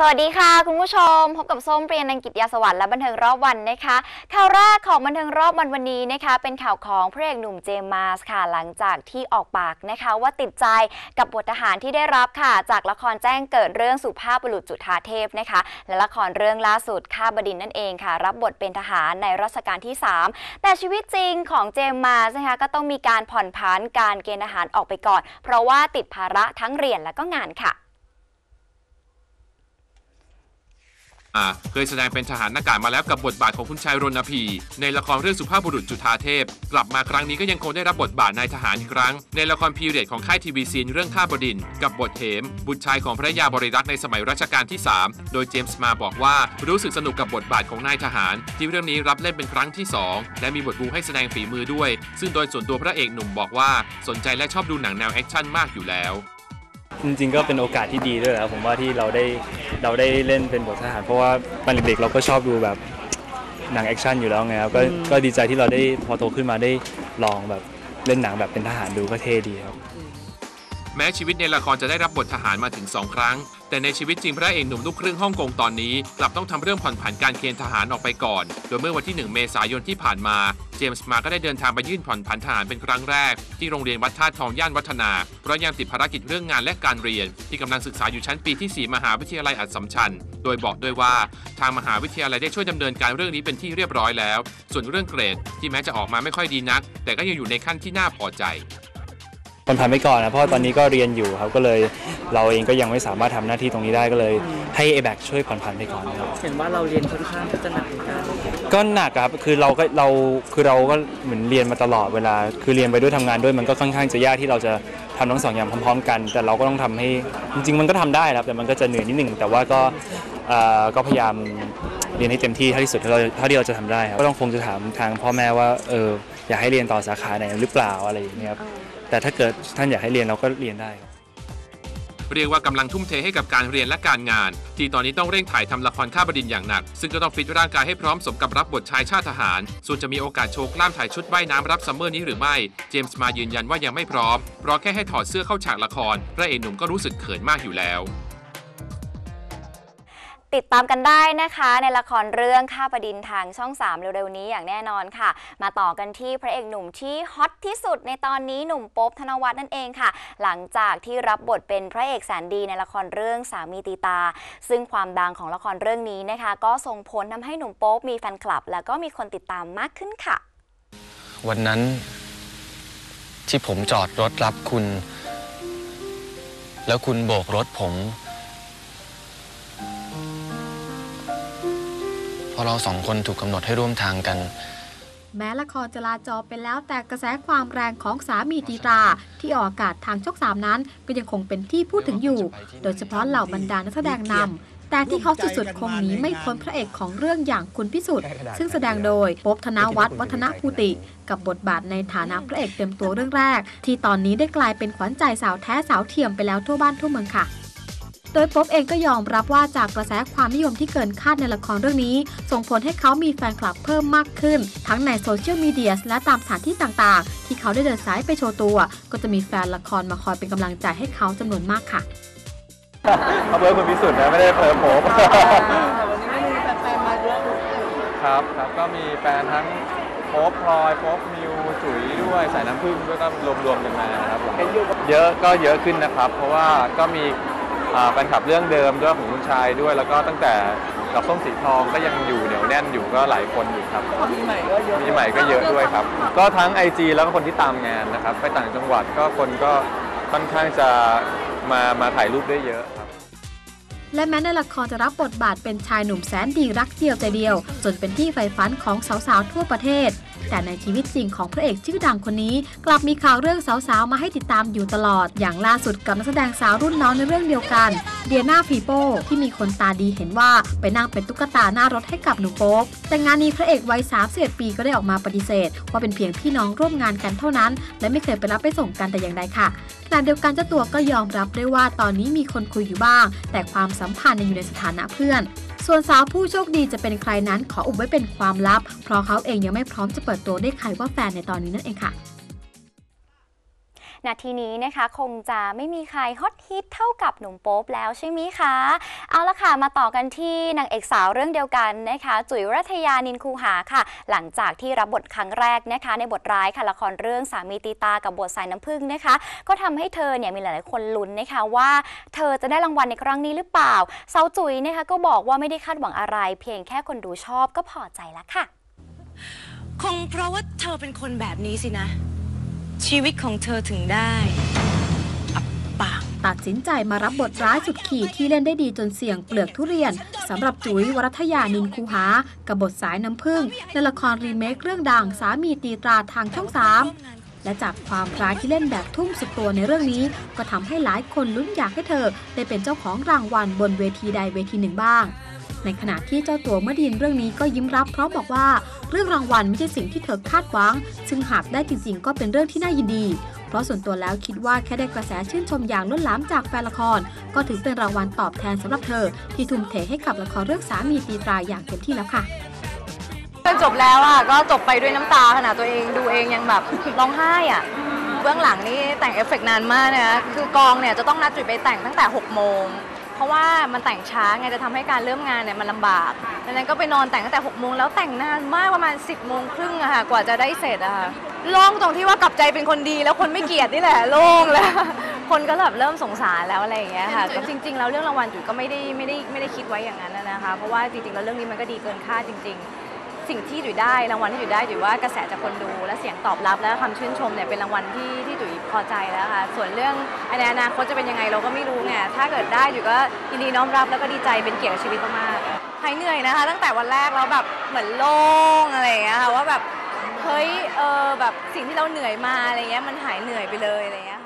สวัสดีค่ะ คุณผู้ชม พบกับส้มเปรียนังกิตยาสวัสดิ์และบันเทิงรอบวันนะคะ ข่าวแรกของบันเทิงรอบวันวันนี้นะคะ เป็นข่าวของพระเอกหนุ่มเจมส์มาสค่ะหลังจากที่ออกปากนะคะ ว่าติดใจกับบททหารที่ได้รับค่ะ จากละครแจ้งเกิดเรื่องสุภาพบุรุษจุฑาเทพนะคะ และละครเรื่องล่าสุดข้าบดินนั่นเองค่ะ รับบทเป็นทหารในรัชกาลที่ 3 แต่ชีวิตจริงของเจมส์มาสนะคะก็ต้องมีการผ่อนผันการเกณฑ์ทหารออกไปก่อน เพราะว่าติดภาระทั้งเรียนและก็งานค่ะ อ่า เคยแสดงเป็นทหารอากาศมาแล้วกับบทบาทของคุณชายรณพี ในละครเรื่องสุภาพบุรุษจุฑาเทพ กลับมาครั้งนี้ก็ยังคงได้รับบทบาทนายทหารอีกครั้ง ในละครพีเรียดของค่ายทีวีซีนเรื่องข้าบดินทร์ กับบทเหม บุตรชายของพระยาบริรักษ์ในสมัยรัชกาลที่ 3 โดยเจมส์มาร์บอกว่ารู้สึกสนุกกับบทบาทของนายทหาร ที่เรื่องนี้รับเล่นเป็นครั้งที่ 2 และมีบทบู๊ให้แสดงฝีมือด้วย ซึ่งโดยส่วนตัวพระเอกหนุ่มบอกว่า สนใจและชอบดูหนังแนวแอคชั่นมากอยู่แล้ว จริง ๆ ก็เป็นโอกาสที่ดีด้วยแหละครับผมว่าที่เราได้เราได้เล่นเป็นบททหารเพราะว่าตอนเด็กๆเราก็ชอบดูแบบหนังแอคชั่นอยู่แล้วไงครับก็ก็ดีใจที่เราได้พอโตขึ้นมาได้ลองแบบเล่นหนังแบบเป็นทหารดูก็เท่ดีครับ แม้ชีวิตในละครจะได้รับบททหารมาถึง 2 ครั้ง แต่ในชีวิตจริงพระเอกหนุ่มลูกครึ่งฮ่องกงตอนนี้ กลับต้องทำเรื่องผ่อนผันการเกณฑ์ทหารออกไปก่อน โดยเมื่อวันที่ 1 เมษายนที่ผ่านมา เจมส์มาร์ก็ได้เดินทางไปยื่นผ่อนผันทหารเป็นครั้งแรก ที่โรงเรียนวัดธาตุทองย่านวัฒนา เพราะยังติดภารกิจเรื่องงานและการเรียน ที่กำลังศึกษาอยู่ชั้นปีที่ 4 มหาวิทยาลัยอัสสัมชัญ โดยบอกด้วยว่าทางมหาวิทยาลัยได้ช่วยดำเนินการเรื่องนี้เป็นที่เรียบร้อยแล้ว ส่วนเรื่องเกรดที่แม้จะออกมาไม่ค่อยดีนัก แต่ก็ยังอยู่ในขั้นที่น่าพอใจ ผ่อนผันไปก่อนนะเพราะว่าตอนนี้ก็เรียนอยู่ครับก็เลยเราเองก็ยังไม่สามารถทำหน้าที่ตรงนี้ได้ก็เลยให้ a b a c ช่วยผ่อนผันไปก่อนนะครับเห็นว่าเราเรียนค่อนข้างที่จะหนักเหมือนกันก็หนักอะครับคือเราก็เราคือเราก็เหมือนเรียนมาตลอดเวลา คือเรียนไปด้วยทำงานด้วยมันก็ค่อนข้างจะยากที่เราจะทำทั้งสองอย่างพร้อมๆ กัน แต่เราก็ต้องทำให้จริง ๆ มันก็ทำได้ครับแต่มันก็จะเหนื่อยนิดหนึ่งแต่ว่าก็เอ่อก็พยายามเรียนให้เต็มที่เท่าที่สุดเท่าเท่าที่เราจะทำได้ครับก็ต้องคงจะถามทางพ่อแม่ว่าเอออยากให้เรียนต่อสาขาไหนหรือเปล่าอะไรอย่างเงี้ยครับ แต่ถ้าเกิดท่านอยากให้เรียนเราก็เรียนได้ครับเรียกว่ากำลังทุ่มเทให้กับการเรียนและการงาน ที่ตอนนี้ต้องเร่งถ่ายทำละครข้าบดินอย่างหนัก ซึ่งก็ต้องฟิตร่างกายให้พร้อมสมกับรับบทชายชาติทหาร ส่วนจะมีโอกาสโชว์กล้ามถ่ายชุดว่ายน้ำรับซัมเมอร์นี้หรือไม่ เจมส์มายืนยันว่ายังไม่พร้อมเพราะแค่ให้ถอดเสื้อเข้าฉากละครพระเอกหนุ่มก็รู้สึกเขินมากอยู่แล้ว ติดตามกันได้นะคะ ในละครเรื่องข้าประดินทางช่อง 3 เร็วๆนี้อย่างแน่นอนค่ะ มาต่อกันที่พระเอกหนุ่มที่ฮอตที่สุดในตอนนี้หนุ่มโป๊บธนวัฒน์นั่นเองค่ะ หลังจากที่รับบทเป็นพระเอกแสนดีในละครเรื่องสามีตีตา ซึ่งความดังของละครเรื่องนี้นะคะ ก็ส่งผลทำให้หนุ่มโป๊บมีแฟนคลับ แล้วก็มีคนติดตามมากขึ้นค่ะ วันนั้นที่ผมจอดรถรับคุณ แล้วคุณโบกรถผม เพราะเราสองคนถูกกำหนดให้ร่วมทางกัน แม้ละครจราจรไปแล้วแต่กระแสความแรงของสามีตีตรา ที่ออกอากาศทางช่องสามนั้น ก็ยังคงเป็นที่พูดถึงอยู่ โดยเฉพาะเหล่าบรรดานักแสดงนำแต่ที่เขาสุดๆคงหนีไม่พ้นพระเอกของเรื่องอย่างคุณพิสุทธิ์ ซึ่งแสดงโดยโป๊ปธนวรรธน์วรรธนะภูติ กับบทบาทในฐานะพระเอกเต็มตัวเรื่องแรก ที่ตอนนี้ได้กลายเป็นขวัญใจสาวแท้สาวเทียมไปแล้วทั่วบ้านทั่วเมืองค่ะ โดยโป๊ปเองก็ยอมรับว่าจากกระแสความนิยมที่เกินคาดในละครเรื่องนี้ ส่งผลให้เขามีแฟนคลับเพิ่มมากขึ้น ทั้งในโซเชียลมีเดียและตามสถานที่ต่างๆ ที่เขาได้เดินสายไปโชว์ตัว ก็จะมีแฟนละครมาคอยเป็นกำลังใจให้เขาจำนวนมากค่ะเขาเพิ่มคุณพิศุทธิ์นะไม่ได้เพิ่มผมแต่วันนี้ไม่มีแฟนๆมาเยอะครับครับก็มีแฟนทั้งโป๊ปพลอยโป๊ปมิวจุ๋ยด้วยสายน้ำผึ้งด้วยก็รวมๆกันมานะครับผมเห็นอยู่กับเยอะก็เยอะขึ้นนะครับ เพราะว่าก็มีอ่า แฟนคลับเรื่องเดิมด้วยของคุณชายด้วย แล้วก็ตั้งแต่กับส้มสีทองก็ยังอยู่เหนียวแน่นอยู่ก็หลายคนอยู่ครับ มีใหม่ก็เยอะมีใหม่ก็เยอะด้วยครับ ก็ทั้ง IG แล้วก็คนที่ตามงานนะครับ ไปต่างจังหวัดก็คนก็ค่อนข้างจะมามาถ่ายรูปได้เยอะครับ และแม้ในละครจะรับบทบาทเป็นชายหนุ่มแสนดีรักเดียวใจเดียว จนเป็นที่ใฝ่ฝันของสาวๆทั่วประเทศ แต่ในชีวิตจริงของพระเอกชื่อดังคนนี้ กลับมีข่าวเรื่องสาวๆ มาให้ติดตามอยู่ตลอด อย่างล่าสุดกับนักแสดงสาวรุ่นน้องในเรื่องเดียวกันเดียนาพีโป้ที่มีคนตาดีเห็นว่าไปนั่งเป็นตุ๊กตาหน้ารถให้กับหนุ่มโป๊ปแต่งานนี้พระเอกวัย31ปีก็ได้ออกมาปฏิเสธ ว่าเป็นเพียงพี่น้องร่วมงานกันเท่านั้น และไม่เคยไปรับไปส่งกันแต่อย่างใดค่ะขณะเดียวกันเจ้าตัวก็ยอมรับได้วยว่าตอนนี้มีคนคุยอยู่บ้าง แต่ความสัมพันธ์ยังอยู่ในสถานะเพื่อน ส่วนสาวผู้โชคดีจะเป็นใครนั้นขออุบไว้เป็นความลับ เพราะเขาเองยังไม่พร้อมจะเปิดตัวได้ใครว่าแฟนในตอนนี้นั่นเองค่ะ นาทีนี้นะคะคงจะไม่มีใครฮอตฮิตเท่ากับหนุ่มโป๊ปแล้วใช่ไหมคะ เอาละค่ะมาต่อกันที่นางเอกสาวเรื่องเดียวกันนะคะ จุ๋ยรัตยานินคูหาค่ะ หลังจากที่รับบทครั้งแรกนะคะ ในบทร้ายค่ะละครเรื่องสามีตีตากับบทสายน้ำผึ้งนะคะ ก็ทำให้เธอเนี่ยมีหลายๆคนลุ้นนะคะว่าเธอจะได้รางวัลในครั้งนี้หรือเปล่าสาวจุ๋ยนะคะก็บอกว่าไม่ได้คาดหวังอะไร เพียงแค่คนดูชอบก็พอใจแล้วค่ะ คงเพราะว่าเธอเป็นคนแบบนี้สินะ ชีวิตของเธอถึงได้อับปาง ตัดสินใจมารับบทร้ายสุดขีดที่เล่นได้ดีจนเสี่ยงเปลือกทุเรียนสำหรับจุ๋ยวรัทยานินคูหา กับบทสายน้ำผึ้งในละครรีเมคเรื่องดังสามีตีตราทางช่องสามและจากความร้ายที่เล่นแบบทุ่มสุดตัวในเรื่องนี้ ก็ทำให้หลายคนลุ้นอยากให้เธอได้เป็นเจ้าของรางวัลบนเวทีใดเวทีหนึ่งบ้าง ในขณะที่เจ้าตัวเมื่อไดยินเรื่องนี้ก็ยิ้มรับพร้อมบอกว่า เรื่องรางวัลไม่ใช่สิ่งที่เธอคาดหวัง ซึ่งหากได้จริงๆ ก็เป็นเรื่องที่น่ายินดี เพราะส่วนตัวแล้วคิดว่าแค่ได้กระแสชื่นชมอย่างล้นหลามจากแฟนละคร ก็ถือเป็นรางวัลตอบแทนสำหรับเธอ ที่ทุ่มเทให้กับละครเรื่องสามีตีตราอย่างเต็มที่แล้วค่ะจนจบแล้วอะก็จบไปด้วยน้ำตาขนาดตัวเองดูเองยังแบบร้องไห้อะเบื้องหลังนี่แต่งเอฟเฟกต์นานมากนะคือกองเนี่ยจะต้องนัดจุ๋ยไปแต่งตั้งแต่6โมง เพราะว่ามันแต่งช้าไงจะทำให้การเริ่มงานเนี่ยมันลำบากดังนั้นก็ไปนอนแต่งตั้งแต่6โมงแล้วแต่งนานมากประมาณ 10โมงครึ่งอะค่ะกว่าจะได้เสร็จอะค่ะโล่งตรงที่ว่ากลับใจเป็นคนดีแล้วคนไม่เกลียดนี่แหละโล่งแล้วคนก็แบบเริ่มสงสารแล้วอะไรอย่างเงี้ยค่ะก็จริง ๆ แล้วเรื่องรางวัลจุ๋ยก็ไม่ได้ไม่ได้ไม่ได้คิดไว้อย่างนั้นนะนะคะ เพราะว่าจริงๆแล้วเรื่องนี้มันก็ดีเกินคาดจริง ๆ สิ่งที่จุ๋ยได้รางวัลที่จุ๋ยได้จุ๋ยว่ากระแสจากคนดูและเสียงตอบรับและคำชื่นชมเนี่ยเป็นรางวัลที่ที่จุ๋ยพอใจแล้วค่ะส่วนเรื่องในอนาคตจะเป็นยังไงเราก็ไม่รู้ไงถ้าเกิดได้จุ๋ยก็ยินดีน้อมรับแล้วก็ดีใจเป็นเกียรติชีวิตมากๆหายเหนื่อยนะคะ ตั้งแต่วันแรกแล้วแบบเหมือนโล่งอะไรอย่างเงี้ยค่ะว่าแบบเฮ้ยเออแบบสิ่งที่เราเหนื่อยมาอะไรเงี้ยมันหายเหนื่อยไปเลยอะไรเงี้ย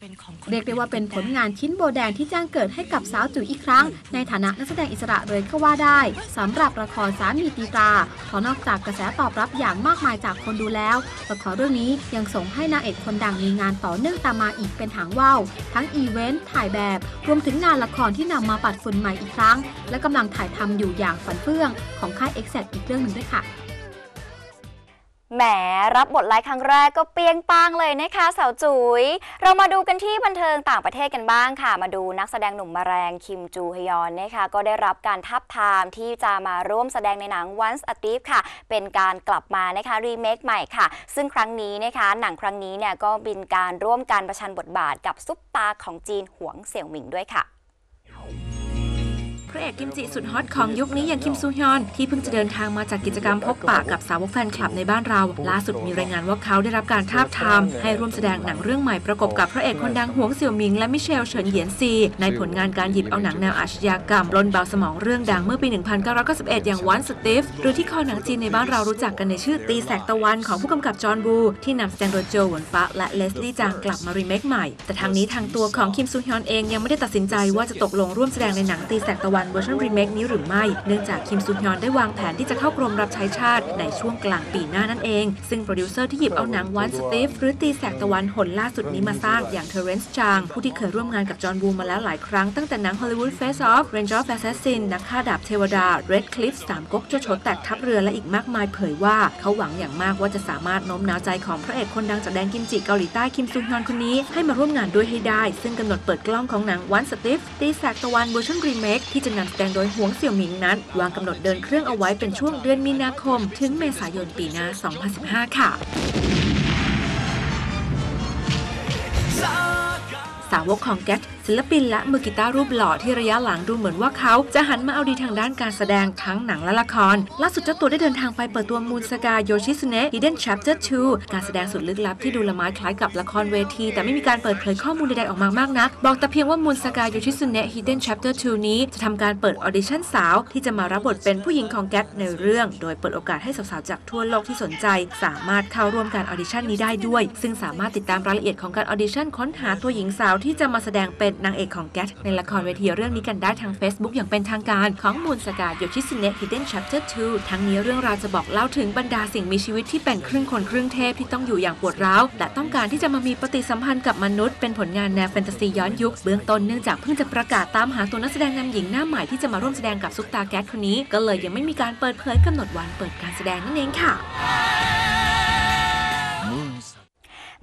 เป็นของคนเรียกได้ว่าเป็นผลงานชิ้นโบแดงที่แจ้งเกิดให้กับสาวจุ๋ยอีกครั้ง ในฐานะนักแสดงอิสระเลยก็ว่าได้สำหรับละครสามีตีตราเพราะนอกจากกระแสตอบรับอย่างมากมายจากคนดูแล้วละครเรื่องนี้ยังส่งให้นางเอกคนดังมีงานต่อเนื่องตามมาอีกเป็นหางว่าวทั้งอีเวนต์ถ่ายแบบรวมถึงงานละครที่นำมาปัดฝุ่นใหม่อีกครั้ง และกำลังถ่ายทำอยู่อย่างฝันเฟื่องของค่าย e x a c t อีกเรื่องหนึ่งด้วยค่ะ แหมรับบทร้ายครั้งแรกก็เปียงปังเลยนะคะสาวจุ๋ย เรามาดูกันที่บันเทิงต่างประเทศกันบ้างค่ะ มาดูนักแสดงหนุ่มมาแรงคิมจูฮยอนนะคะ ก็ได้รับการทับทามที่จะมาร่วมแสดงในหนัง Once a Thief ค่ะ เป็นการกลับมานะคะรีเมคใหม่ค่ะ ซึ่งครั้งนี้นะคะหนังครั้งนี้เนี่ยก็เป็นการร่วมการประชันบทบาทกับซุปตาของจีนหวงเสี่ยวหมิงด้วยค่ะ พระเอกกิมจิสุดฮอตของยุคนี้อย่างคิมซูฮยอน ที่เพิ่งจะเดินทางมาจากกิจกรรมพบปะกับสาวกแฟนคลับในบ้านเรา ล่าสุดมีรายงานว่าเขาได้รับการทาบทามให้ร่วมแสดงหนังเรื่องใหม่ประกบกับพระเอกคนดังหวงเสี่ยวหมิง และมิเชลเฉินเหยียนซี ในผลงานการหยิบเอาหนังแนวอาชญากรรมปล้นเบาสมองเรื่องดังเมื่อปี 1991 อย่าง Once a Thief หรือที่คอหนังจีนในบ้านเรารู้จักกันในชื่อตีแสกตะวันของผู้กำกับจอห์นวูที่นำแสดงโดยโจวเหวินฟะและเลสลี่จางกลับมารีเมคใหม่ แต่ทางนี้ทางตัวของคิมซูฮยอนเองยังไม่ได้ตัดสินใจว่าจะตกลงร่วมแสดงในหนังตีแสกตะวันเวอร์ชันรีเมคนี้หรือไม่ เนื่องจากคิมซูฮยอนได้วางแผนที่จะเข้ากรมรับใช้ชาติในช่วงกลางปีหน้านั่นเอง ซึ่งโปรดิวเซอร์ที่หยิบเอาหนัง Once a Thief หรือตีแสกตะวันหนล่าสุดนี้มาสร้างอย่างเทเรนซ์จาง ผู้ที่เคยร่วมงานกับจอห์นวูมาแล้วหลายครั้งตั้งแต่หนัง Hollywood Face Off Reign of Assassins นักฆ่าดาบเทวดา Red Cliff สามก๊กโจโฉแตกทัพเรือและอีกมากมายเผยว่า เขาหวังอย่างมากว่าจะสามารถโน้มน้าวใจของพระเอกคนดังจากแดนกิมจิเกาหลีใต้คิมซูฮยอนคนนี้ให้มาร่วมงานด้วยให้ได้ ซึ่งกำหนดเปิดกล้องของหนัง Once a Thief ตีแสกตะวันเวอร์ชันรีเมคที่จะนำแสดงโดยหวงเสี่ยวหมิงนั้น วางกำหนดเดินเครื่องเอาไว้เป็นช่วงเดือนมีนาคม ถึงเมษายนปีหน้า 2015 ค่ะสาวกของ Gackt ศิลปินและมือกีตาร์รูปหล่อที่ระยะหลังดูเหมือนว่าเขา จะหันมาเอาดีทางด้านการแสดงทั้งหนังและละคร ล่าสุดเจ้าตัวได้เดินทางไปเปิดตัว Moon Saga โยชิสึเนะ Hidden Chapter 2 การแสดงสุดลึกลับที่ดูละม้ายคล้ายกับละครเวที แต่ไม่มีการเปิดเผยข้อมูลใดๆออกมามากนัก บอกแต่เพียงว่า Moon Saga โยชิสึเนะ Hidden Chapter 2 นี้จะทำการเปิดออดิชั่นสาว ที่จะมารับบทเป็นผู้หญิงของ Gackt ในเรื่อง โดยเปิดโอกาสให้สาวๆจากทั่วโลกที่สนใจ สามารถเข้าร่วมการออดิชั่นนี้ได้ด้วย ซึ่งสามารถติดตามรายละเอียดของการออดิชั่นค้นหาตัวหญิงสาวที่จะมาแสดงเป็นนางเอกของ Gackt ในละครเวทีเรื่องนี้กันได้ทาง Facebook อย่างเป็นทางการของ Moon Saga โยชิสึเนะ Hidden Chapter 2 ทั้งนี้เรื่องราวจะบอกเล่าถึงบรรดาสิ่งมีชีวิตที่เป็นครึ่งคนครึ่งเทพที่ต้องอยู่อย่างปวดร้าวและต้องการที่จะมามีปฏิสัมพันธ์กับมนุษย์เป็นผลงานแนวแฟนตาซีย้อนยุคเบื้องต้นเนื่องจากเพิ่งจะประกาศตามหาตัวนักแสดงนำหญิงหน้าใหม่ที่จะมาร่วมแสดงกับซุปตาร์ Gackt คนนี้ ก็เลยยังไม่มีการเปิดเผยกำหนดวันเปิดการแสดงนั่นเองค่ะ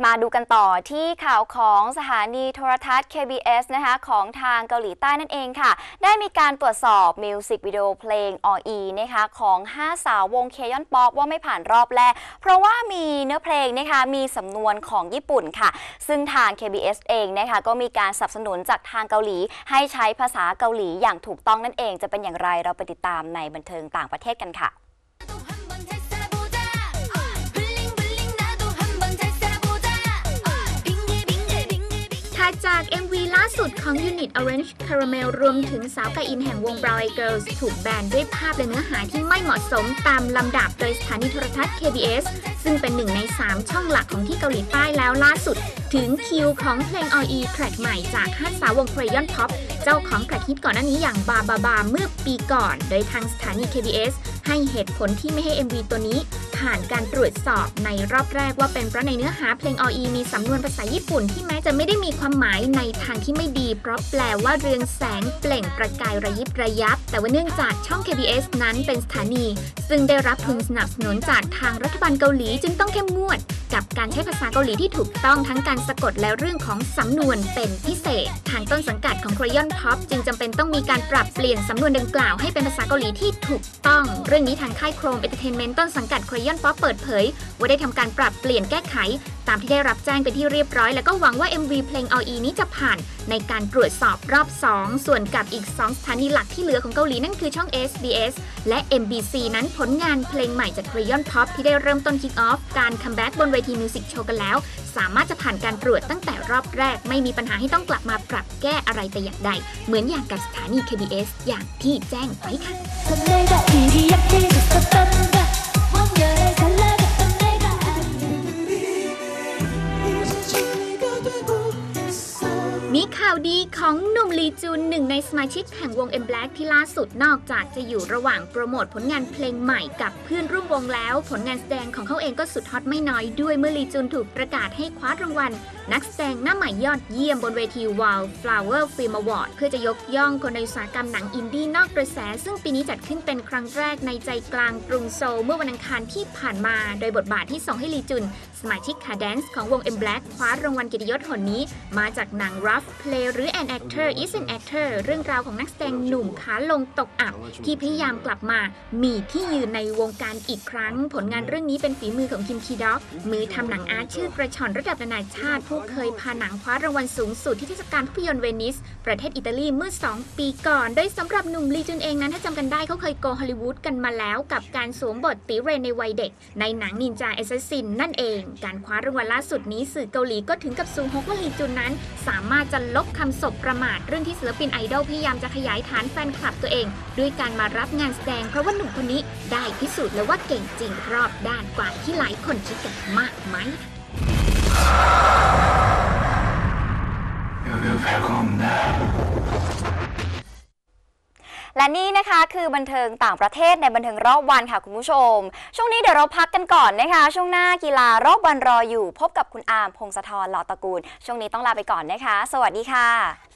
มาดูกันต่อที่ข่าวของสถานีโทรทัศน์ KBS นะคะของทางเกาหลีใต้นั่นเองค่ะ ได้มีการตรวจสอบมิวสิกวิดีโอเพลงออีนะคะของ 5 สาววงเคยอนป๊อปว่าไม่ผ่านรอบแรก เพราะว่ามีเนื้อเพลงนะคะมีสำนวนของญี่ปุ่นค่ะ ซึ่งทาง KBS เองนะคะก็มีการสนับสนุนจากทางเกาหลี ให้ใช้ภาษาเกาหลีอย่างถูกต้องนั่นเอง จะเป็นอย่างไรเราไปติดตามในบันเทิงต่างประเทศกันค่ะ MV ล่าสุดของ Unit Orange Caramel รวมถึงสาวกาอินแห่งวง Brown Eyed Girls ถูกแบนด้วยภาพและเนื้อหาที่ไม่เหมาะสมตามลำดับโดยสถานีโทรทัศน์ KBS ซึ่งเป็นหนึ่งใน 3 ช่องหลักของที่เกาหลีใต้แล้วล่าสุด ถึงคิวของเพลง RE แทร็กใหม่จากห้าสาววง Crayon Pop เจ้าของแทร็กฮิตก่อนหน้านี้อย่างบาบาบาเมื่อปีก่อน โดยทางสถานี KBS ให้เหตุผลที่ไม่ให้ MV ตัวนี้ ผ่านการตรวจสอบในรอบแรกว่าเป็นเพราะในเนื้อหาเพลง RE มีสำนวนภาษาญี่ปุ่นที่แม้จะไม่ได้มีความหมายในทางที่ไม่ดี เพราะแปลว่าเรืองแสงเปล่งประกายระยิบระยับ แต่ว่าเนื่องจากช่อง KBS นั้นเป็นสถานี ซึ่งได้รับทุนสนับสนุนจากทางรัฐบาลเกาหลีจึงต้องเข้มงวด กับการใช้ภาษาเกาหลีที่ถูกต้องทั้งการสะกดและเรื่องของสำนวนเป็นพิเศษ ทางต้นสังกัดของ Crayon Pop จึงจำเป็นต้องมีการปรับเปลี่ยนสำนวนดังกล่าวให้เป็นภาษาเกาหลีที่ถูกต้อง เรื่องนี้ทางค่าย Chrome Entertainment ต้นสังกัด Crayon Pop เปิดเผย ว่าได้ทำการปรับเปลี่ยนแก้ไข ตามที่ได้รับแจ้งเป็นที่เรียบร้อย แล้วก็หวังว่า MV เพลง RE นี้จะผ่านในการตรวจสอบรอบ 2 ส่วนกับอีก 2 สถานีหลักที่เหลือของเกาหลีนั่นคือช่อง SBS และ MBC นั้นผลงานเพลงใหม่จาก Crayon Pop ที่ได้เริ่มต้น kick off การ comeback บนเวที music show กันแล้ว สามารถจะผ่านการตรวจตั้งแต่รอบแรก ไม่มีปัญหาให้ต้องกลับมาปรับแก้อะไรแต่อย่างใด เหมือนอย่างกับสถานี KBS อย่างที่แจ้งไปค่ะ มีข่าวดีของหนุ่มลีจุนหนึ่งในสมาชิกแห่งวง MBLAQ ที่ล่าสุดนอกจากจะอยู่ระหว่างโปรโมทผลงานเพลงใหม่กับเพื่อนร่วมวงแล้ว ผลงานแสดงของเขาเองก็สุดฮอตไม่น้อยด้วยเมื่อลีจุนถูกประกาศให้คว้ารางวัล นักแสดงหน้าใหม่ยอดเยี่ยมบนเวที Wildflower Film Award เพื่อจะยกย่องคนในอุตสาหกรรมหนังอินดี้นอกกระแส ซึ่งปีนี้จัดขึ้นเป็นครั้งแรกในใจกลางกรุงโซลเมื่อวันอังคารที่ผ่านมา โดยบทบาทที่ส่งให้ลีจุน สมาชิกขาแดนซ์ของวง MBLAQ คว้ารางวัลเกียรติยศหนนี้ มาจากหนัง Rough Play หรือ An Actor is an Actor เรื่องราวของนักแสดงหนุ่มขาลงตกอับ ที่พยายามกลับมามีที่ยืนในวงการอีกครั้ง ผลงานเรื่องนี้เป็นฝีมือของคิมคีด็อก มือทำหนังอาร์ตชื่อกระฉ่อนระดับนานาชาติ ผู้เคยพาหนังคว้ารางวัลสูงสุดที่เทศกาลภาพยนตร์เวนิส ประเทศอิตาลีเมื่อ 2 ปีก่อน โดยสำหรับหนุ่มลีจุนเองนั้นถ้าจำกันได้เขาเคย go ฮอลลีวูดกันมาแล้ว กับการสวมบทพี่เรนในวัยเด็ก ในหนัง Ninja Assassin นั่นเอง การคว้ารางวัลล่าสุดนี้สื่อเกาหลีก็ถึงกับซูฮกว่าลีจุนนั้น สามารถจะลบคำศพประมาทเรื่องที่ศิลปินไอดอลพยายามจะขยายฐานแฟนคลับตัวเอง ด้วยการมารับงานแสดงเพราะว่าหนุ่มคนนี้ได้พิสูจน์แล้วว่าเก่งจริงรอบด้านกว่าที่หลายคนคิดกันมากไหม และนี่นะคะคือบันเทิงต่างประเทศในบันเทิงรอบวันค่ะคุณผู้ชม ช่วงนี้เดี๋ยวเราพักกันก่อนนะคะ ช่วงหน้ากีฬารอบวันรออยู่ พบกับคุณอาร์มพงศธรหล่อตระกูล ช่วงนี้ต้องลาไปก่อนนะคะ สวัสดีค่ะ